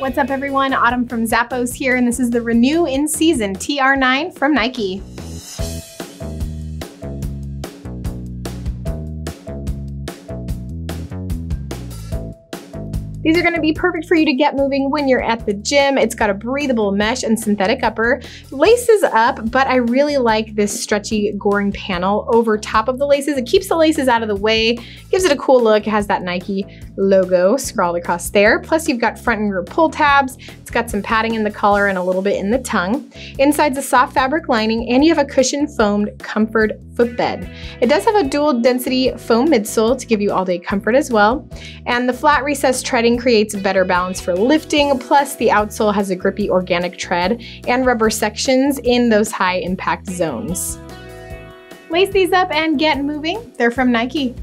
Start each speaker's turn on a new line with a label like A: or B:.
A: What's up everyone? Autumn from Zappos here, and this is the Renew in Season TR9 from Nike. These are gonna be perfect for you to get moving when you're at the gym. It's got a breathable mesh and synthetic upper. Laces up, but I really like this stretchy goring panel over top of the laces. It keeps the laces out of the way, gives it a cool look. It has that Nike logo scrawled across there. Plus you've got front and rear pull tabs. It's got some padding in the collar and a little bit in the tongue. Inside's a soft fabric lining and you have a cushion foamed comfort footbed. It does have a dual density foam midsole to give you all day comfort as well. And the flat recessed treading creates better balance for lifting, plus the outsole has a grippy organic tread and rubber sections in those high impact zones. Lace these up and get moving. They're from Nike.